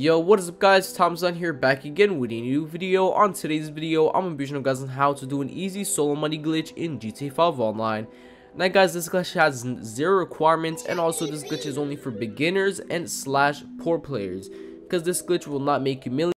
Yo, what is up guys, Thompson here back again with a new video. On today's video, I'm going to be showing you guys on how to do an easy solo money glitch in GTA 5 Online. Now guys, this glitch has zero requirements and also this glitch is only for beginners and slash poor players. Because this glitch will not make you millions.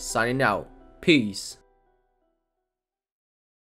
Signing out. Peace.